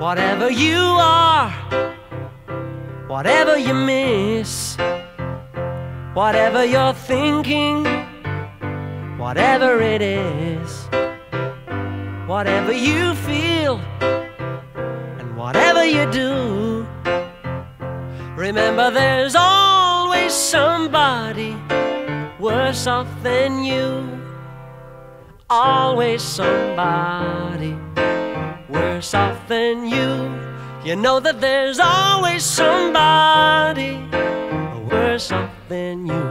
Whatever you are, whatever you miss, whatever you're thinking, whatever it is, whatever you feel, and whatever you do, remember there's always somebody worse off than you. Always somebody worse off than you. You know that there's always somebody worse off than you.